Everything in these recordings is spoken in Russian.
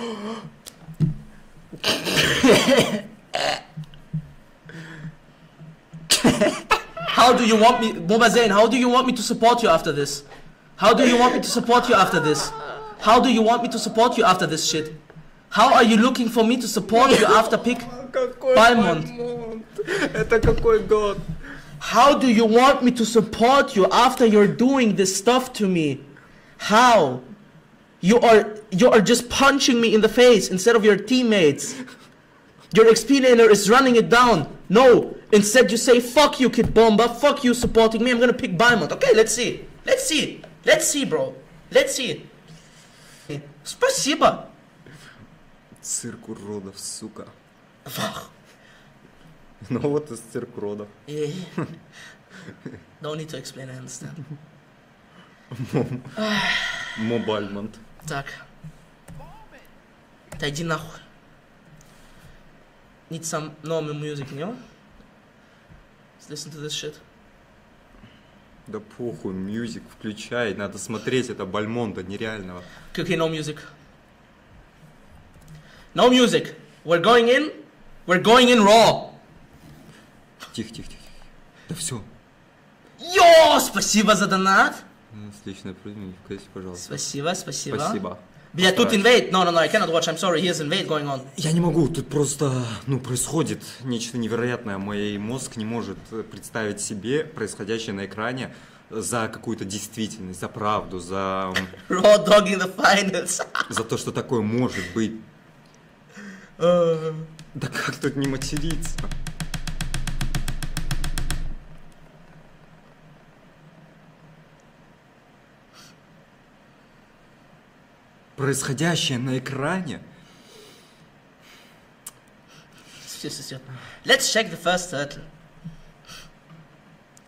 How do you want me, Boba Zain, how do you want me to support you after this? How do you want me to support you after this? How do you want me to support you after this shit? How are you looking for me to support you after pick Какой Бальмонт? Бальмонт? Это какой год? How do you want me to support you after you're doing this stuff to me? How? You are you are just punching me in the face instead of your teammates. Your XP laner is running it down. No, instead you say fuck you Kid Bomba, fuck you supporting me. I'm gonna pick Balmont. Okay, let's see. Let's see. Let's see, bro. Let's see. Спасибо. Цирк уродов, сука. Fuck. Ну вот из цирк уродов. Yeah. Don't need to explain, I understand. Мобальмонт. Так. Иди нахуй. Need some normal music, know? Let's listen to this shit. Да похуй, мюзик включай, надо смотреть это Бальмонта нереального. Okay, no music. No music. We're going in. We're going in raw. Тихо, тихо, тихо. Да все. Йо, спасибо за донат. Отлично, прыгни, пожалуйста. Спасибо, спасибо. Спасибо. Бля, тут invade. No, no, no, I cannot watch. I'm sorry. Here's invade going on. Я не могу, тут просто, ну, происходит нечто невероятное. Мой мозг не может э, представить себе происходящее на экране за какую-то действительность, за правду, за, Raw dog in the finals. за то, что такое может быть. Да как тут не материться? Происходящее на экране. Let's check the first turtle.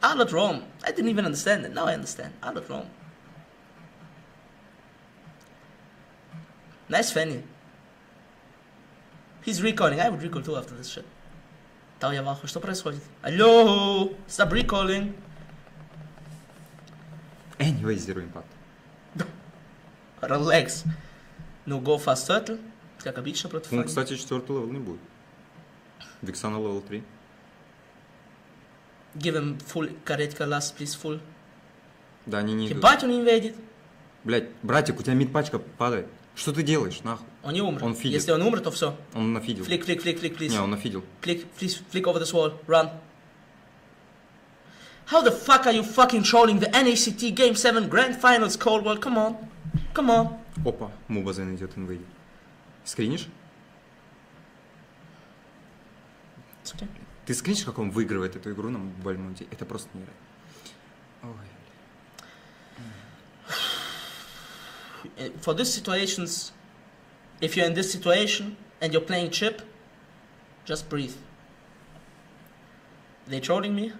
Outlet Rome. I didn't even understand it. Now I understand. Outlet Rome. Nice Fanny. He's recalling. I would recall too after this shit. Дал я ваху. Что происходит? Алло! Stop recalling. Anyway, Zero Impact. Relax. Ну, go fast turtle. Как обычно против Ну, Fanny. кстати, четвертый левел не будет. Виксана левел 3. Give him full каретка last, please, full. Да, они не. Ебать, он инвейдит. Блять, братик, у тебя мид-пачка падает. Что ты делаешь, нахуй? Он не умер. Он фидит. Если он умер, то все. Он нафидел. Flick, flick, flick, flick, please. Не, он нафидел. Flick, please, flick over this wall. Run. How the fuck are you fucking trolling the NACT Game 7 Grand Finals Cold World? Come on. On. Опа, Мубазен идет инвейдит. Скринишь? Okay. Ты скринишь, как он выигрывает эту игру на Бальмонте? Это просто нереально. Ой. Uh, For these situations, if you're in this situation and you're playing chip, just breathe. They trolling me?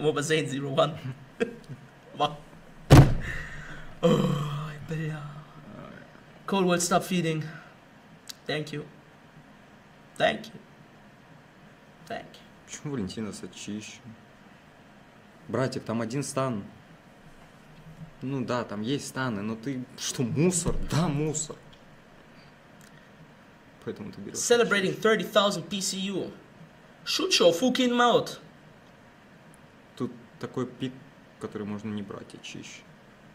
Moba Zayn 01. Wow. oh, бля. Cold World, stop feeding. Thank you. Thank you. Thank you. Почему Валентина сочищу? Братик, там один стан. Ну да, там есть станы, но ты что, мусор? Да, мусор. Поэтому ты берешь. Celebrating 30,000 PCU. Shoot your fucking mouth. Тут такой пик, который можно не брать и чищ.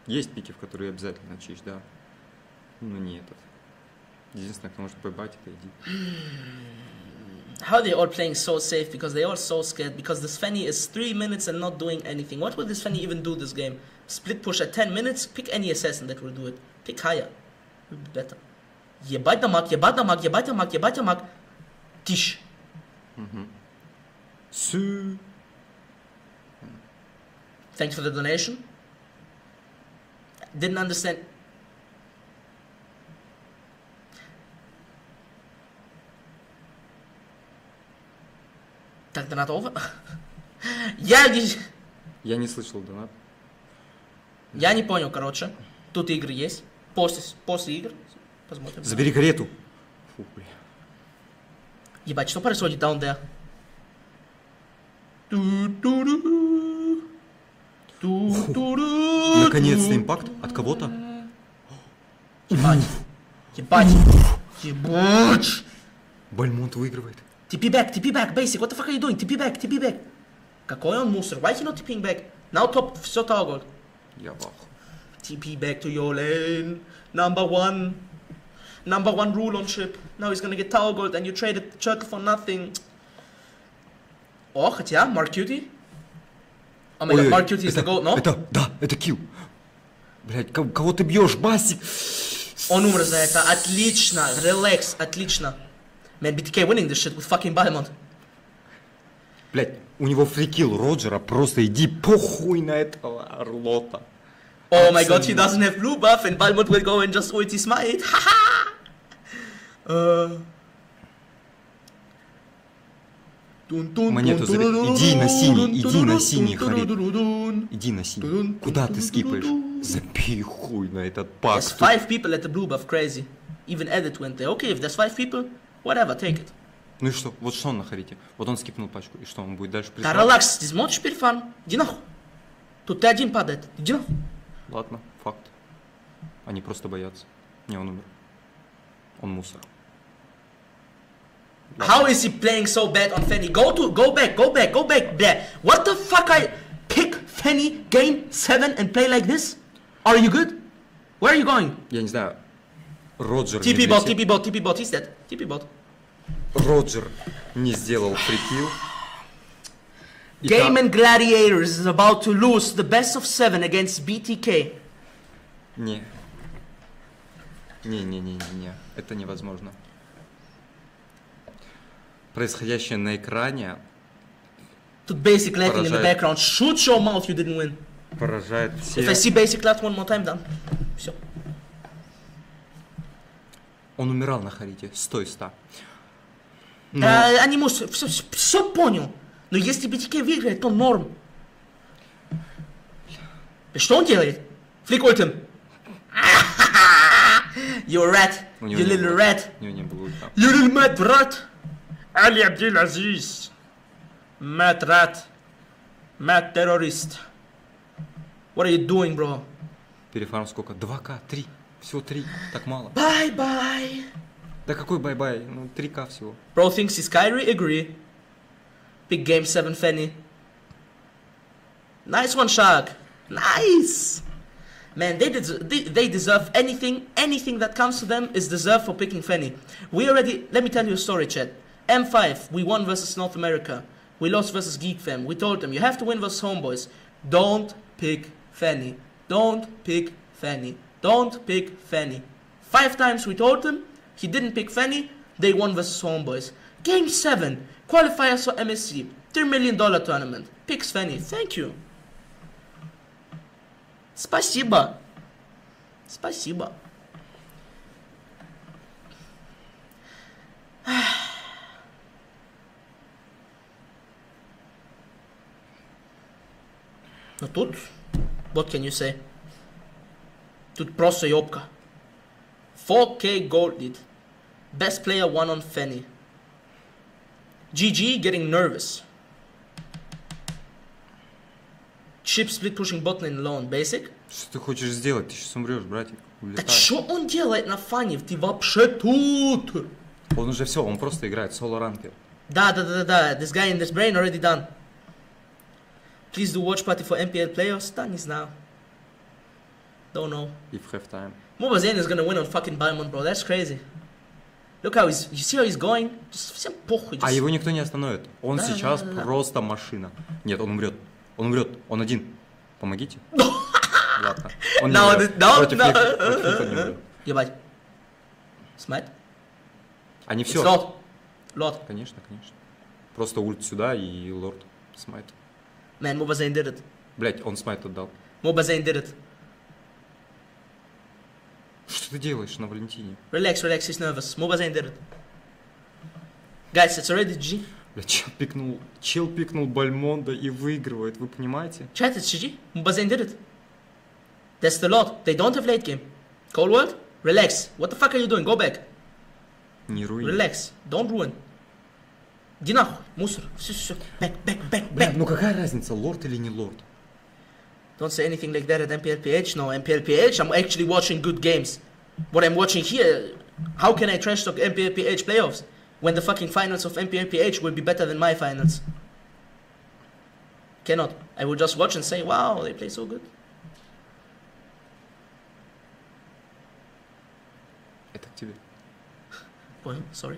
Есть пики, в которые обязательно чищ, да. Но не этот. Единственное, кто может побать, это иди. How they all playing so safe? Because they all so scared. Because this Fanny is 3 minutes and not doing anything. What will this Fanny even do this game? Split push at 10 minutes? Pick any assassin that will do it. Pick higher. Will be better. Ебать дамаг, ебать дамаг, ебать дамаг, ебать дамаг. Тише. Су. Thanks for the donation. Didn't understand. Так, донат over? Я не... Я не слышал донат. Я не понял, короче. Тут игры есть. После, после игр. Посмотрим. Забери карету. Фу, бля. Ебать, что происходит down there? Наконец-то импакт от кого-то. Ебать. Ебать. Ебать. Бальмонт выигрывает. TP back, TP back, basic. What the fuck are you doing? TP back, TP back. Какой он мусор? Why he not TPing back? Now top, все Tower. Я ахуе. TP back to your lane. Number one. Number one rule on ship. Now he's gonna get Gold and you traded Turtle for nothing. О, хотя, Mark Cutie. Oh my god, Mark Cutie is the это- goat, no? Это, да, это килл. Блять, кого ты бьешь, Басик? Он умер за это. Отлично. Релакс. Отлично. Man, BTK winning this shit with fucking Balmont. Блять, у него фрикил Роджера, просто иди похуй на этого Орлота. Oh my god, he doesn't have blue buff and Balmont will go and just ulti smite. Haha! uh... Монету забери. Иди на синий, иди на синий, Харит. Иди на синий. Куда ты скипаешь? Забей хуй на этот пак. There's five people at the blue buff, crazy. Even Edit went there. Okay, if there's five people, whatever, take it. Ну и что? Вот что он на Харите? Вот он скипнул пачку. И что, он будет дальше Да присылать? релакс, ты смотришь теперь фан? Иди нахуй. Тут ты один падает. Иди нахуй. Ладно, факт. Они просто боятся. Не, он умер. Он мусор. How is he playing so bad on Fanny? Go to, go back, go back, go back there. What the fuck I pick Fanny game 7 and play like this? Are you good? Where are you going? Я не знаю. Роджер TP не bot, влетел- TP bot, TP bot, he's dead. TP bot. Роджер не сделал фрикил. И Game там- and Gladiators is about to lose the best of 7 against BTK. Не. Не-не-не-не-не. Это невозможно. Происходящее на экране Тут basic letting in the background. Shoot your mouth, you didn't win. поражает If I see basic let one more time, done. Все. Он умирал на Харите. Стой, ста. Но Э, Анимус, все, все понял. Но если BTK выиграет, то норм. И Что он делает? Флик ультим. You rat. You little rat. You little mad rat. Ali Abdelaziz. Mad rat. Mad terrorist. What are you doing, bro? Перефарм сколько? 2К? 3? Всего 3? Так мало. Bye-bye. Да какой бай-бай? Ну 3К всего. Bro thinks he's Kyrie, agree. Big game 7 Fanny. Nice one, Shark. Nice. Man, they, des- they, they deserve anything. Anything that comes to them is deserved for picking Fanny. We already, let me tell you a story, Chad. M5, we won versus North America. We lost versus Geek Fam. We told them, you have to win versus Homeboys. Don't pick Fanny. Don't pick Fanny. Don't pick Fanny. Five times we told him, he didn't pick Fanny, they won versus Homeboys. Game 7, qualifiers for MSC, $3 million tournament. Picks Fanny, thank you. Спасибо. Спасибо. Но тут, what can you say? Тут просто ёбка. 4K gold lead. Best player one on Fanny. GG getting nervous. Chip split pushing bot lane alone. Basic. Что ты хочешь сделать? Ты сейчас умрешь, братик. Да Улетай. чё он делает на фане? Ты вообще тут? Он уже все, он просто играет соло ранкер. Да, да, да, да, да. This guy in this brain already done. Please do watch party for MPL players. Да, не знаю. Don't know. If have time. Mobazane is gonna win on fucking Diamond, bro. That's crazy. Look how he's. You see how he's going? Just всем похуй. А just- его никто не остановит. Он Да, сейчас да, да, да. просто машина. Нет, он умрет. Он умрет. Он один. Помогите. Ладно. Он не No, умрет. no, Против no. них- против них он не умрет. Ебать. Смайт? Они все. Lord. Lord. Конечно, конечно. Просто ульт сюда и лорд смайт. Man, Mobazane did it. Блять, он смайт отдал. Did it. Что ты делаешь на Валентине? Relax, relax, he's nervous. Did it. Guys, it's already G. Блять, чел пикнул, чел пикнул Бальмонда и выигрывает, вы понимаете? Chat, it's GG. Mobazane did it. That's the Lord. They don't have late game. Cold World? Relax. What the fuck are you doing? Go back. Не руин. Relax. Don't ruin. Иди нахуй, мусор. Все, все, Back, back, back, Бля, back. ну какая разница, лорд или не лорд? Don't say anything like that at MPLPH. No, MPLPH, I'm actually watching good games. What I'm watching here, How can I trash talk MPLPH playoffs when the fucking finals of MPLPH will be better than my finals? Cannot. I will just watch and say, wow, they play so good. Это к тебе. Понял, sorry.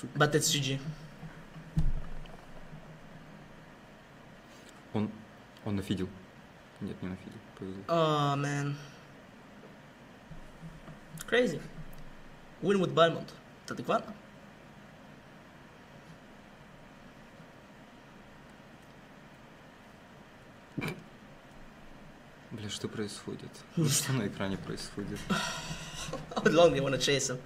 Сука. But it's GG. Он, он нафидел. Нет, не нафидел. Повезло. Oh man. Crazy. Win with Balmont. Это адекватно? Бля, что происходит? Что на экране происходит? How long they wanna chase him?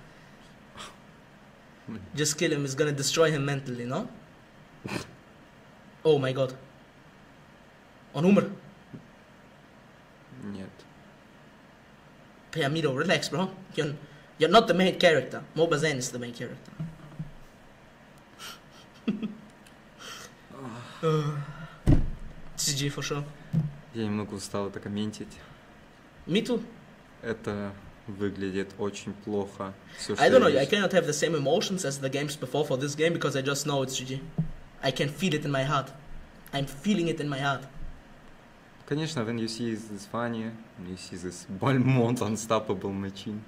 Just kill him, it's gonna destroy him mentally, no? Oh my god. Он умер. Нет. Pyramiro, relax, bro. You're, you're not the main character. Mobazen is the main character. GG for sure. Я немного устал это комментить. Me too. Это выглядит очень плохо. I don't know. I cannot have the same emotions as the games before for this game because I just know it's GG. I can feel it in my heart. I'm feeling it in my heart. Конечно, when you see this funny, when you see this Balmont unstoppable machine.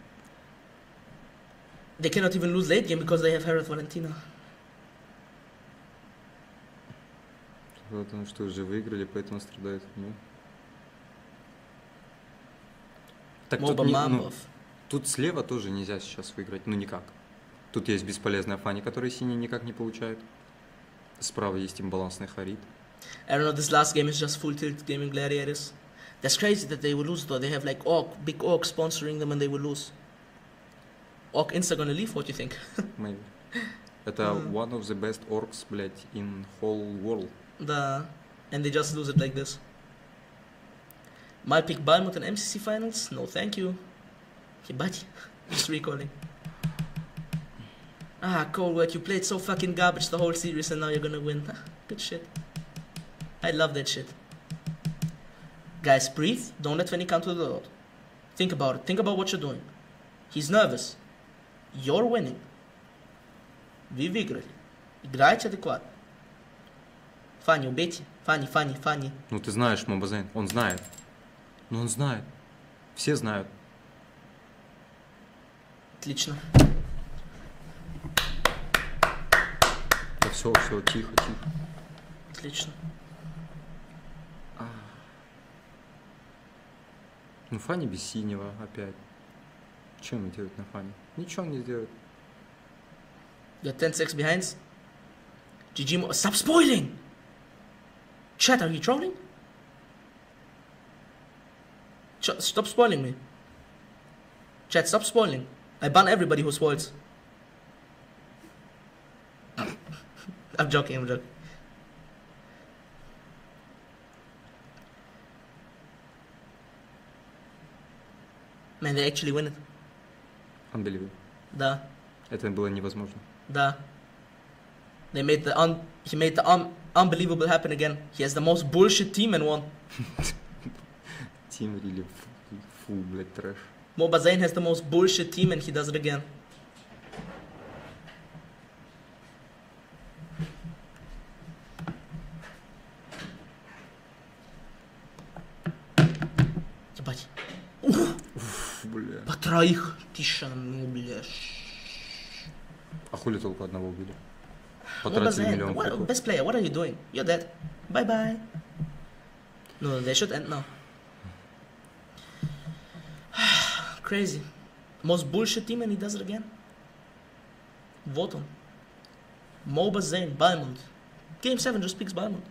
They cannot even lose late game because they have Harith Valentina. Потому что уже выиграли, поэтому страдают. Ну. Так тут, Моба не- ну, Мамбов. тут слева тоже нельзя сейчас выиграть, ну никак. Тут есть бесполезная Фани, который синий никак не получает. Справа есть имбалансный Харид. I don't know. This last game is just full tilt gaming gladiators. That's crazy that they will lose though. They have like Orc, big Orc sponsoring them and they will lose. Orc Insta gonna leave. What do you think? Maybe. Это one of the best orcs, блядь, in whole world. the and they just lose it like this. My pick Balmut in MCC finals? No, thank you. Hibati. Just recalling. Ah, Colwork, you played so fucking garbage the whole series and now you're gonna win. Ah, Good shit. I love that shit. Guys, breathe. Don't let Fanny come to the Lord. Think about it. Think about what you're doing. He's nervous. You're winning. Вы выиграли. Играйте адекватно. Фанни, убейте. Фанни, Фанни, Фанни. Ну ты знаешь Мобазен, он знает. Ну он знает. Все знают. Отлично. Да все, все, тихо, тихо. Отлично. Ну Фани без синего опять. Чем он делает на Фане? Ничего он не сделает. You're 10 6 behind. GG. Stop spoiling! Chat, are you trolling? stop spoiling me. Chat, stop spoiling. I ban everybody who spoils. I'm joking, I'm joking. Man, they actually win it. Unbelievable. Да. Это было невозможно. Da. They made the un- he made the un- unbelievable happen again. He has the most bullshit team and won. Или фу, фу, блядь, трэш. Moba Zayn has the most bullshit team and he does it again. Ебать. Фу, бля. По троих. Тише, ну, бля. А хули только одного убили? Потратили миллион what, best player, what are you doing? You're dead. Bye bye. No, they should end now. Crazy. Most bullshit team and he does it again. Вот он. Moba Zayn, Balmond. Game 7 just picks Balmond.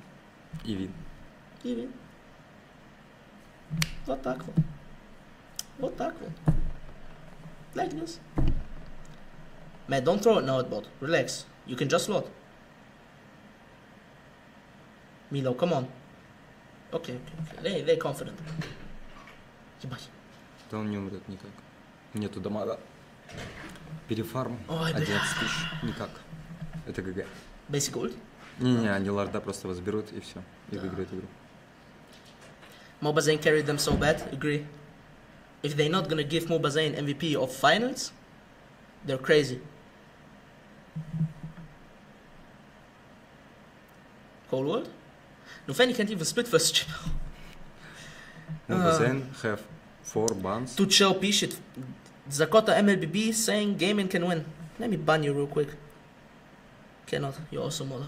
И вин. И вин. Вот так вот. Вот так вот. Like this. Man, don't throw it now at bot. Relax. You can just load. Milo, come on. Okay, okay, okay. They, they're confident. Ебать. Да он не умрет никак. Нету дамага. Перефарм. Ой, бля. 11 тысяч. Никак. Это ГГ. Basic ult. Не-не, они лорда просто возберут и все. И выиграют игру. Mobazane carried them so bad, agree. If they're not gonna give Mobazane MVP of finals, they're crazy. Cold World? Nufeni can't even split first chip. Мобазен have 4 bans. Tuchel Pishit. Zakota MLBB saying gaming can win. Let me ban you real quick. Cannot. You're also mother.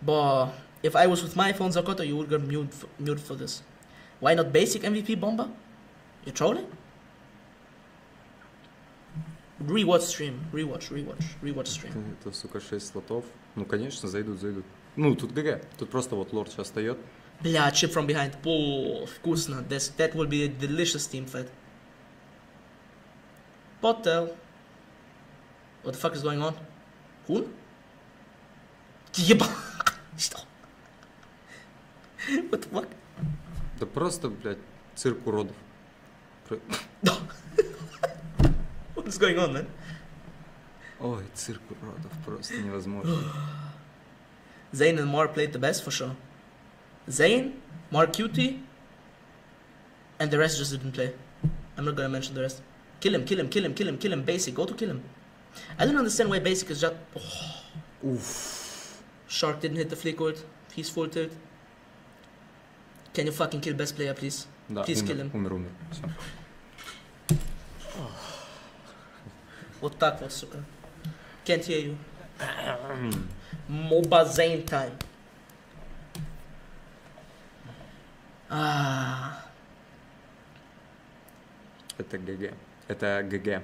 But if I was with my phone, Zakota, you would get mute for, mute for this. Why not basic MVP bomba? You're trolling? Rewatch stream. Rewatch, rewatch, rewatch stream. Это, сука, 6 слотов. Ну, конечно, зайдут, зайдут. Ну, тут ГГ. Тут просто вот лорд сейчас встает. Бля, chip from behind. Oh, вкусно. This, that will be a delicious team fight. Potel. What the fuck is going on? Hun? Еба. Что? What the fuck? Да просто, блядь, цирк уродов. Про- What is going on, man? Ой, цирк уродов, просто невозможно. Zayn and Mar played the best for sure. Zayn, Mar Cutie, and the rest just didn't play. I'm not gonna mention the rest. Kill him, kill him, kill him, kill him, kill him. Basic, go to kill him. I don't understand why Basic is just. Уф. Shark didn't hit the flick ult. He's full tilt. Can you fucking kill best player, please? Да, Please умер, kill him. умер, умер. Всё. Вот так вот, сука. Can't hear you. MOBA Zayn time. Ah. Это GG. Это GG.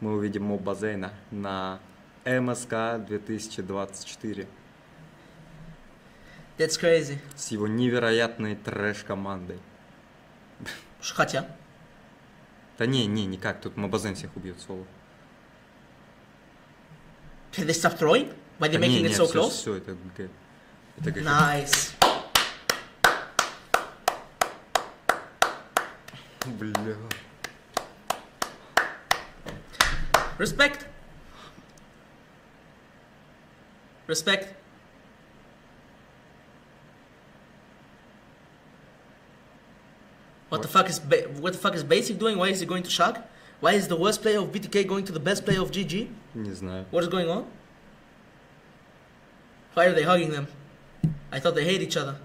Мы увидим Мобазейна на МСК 2024 That's crazy. с его невероятной трэш-командой. Хотя. Да не, не, никак, тут Мобазейн всех убьет соло. They stop throwing? Why they're Да не, making it so всё, close? всё, это GG. Это ГГ. Nice. Бля. Respect. Respect. What, the What? fuck is ba- what the fuck is Basic doing? Why is he going to Shock? Why is the worst player of BTK going to the best player of GG? Не знаю. What is going on? Why are they hugging them? I thought they hate each other.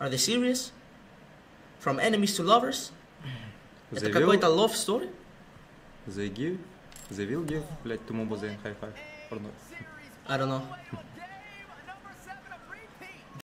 Are they serious? From enemies to lovers? Это Заявил, какой-то love story? заявил, заявил, give, блядь, to Мобазен, хай-хай. Or not? I don't know.